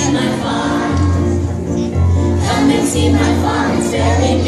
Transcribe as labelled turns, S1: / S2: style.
S1: see my farm. Come and see my farm, it's very.